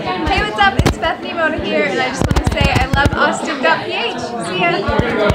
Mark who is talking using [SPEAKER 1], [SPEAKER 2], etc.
[SPEAKER 1] Hey, what's up? It's Bethany Mona here, and I just want to say I love Austin.ph. See ya!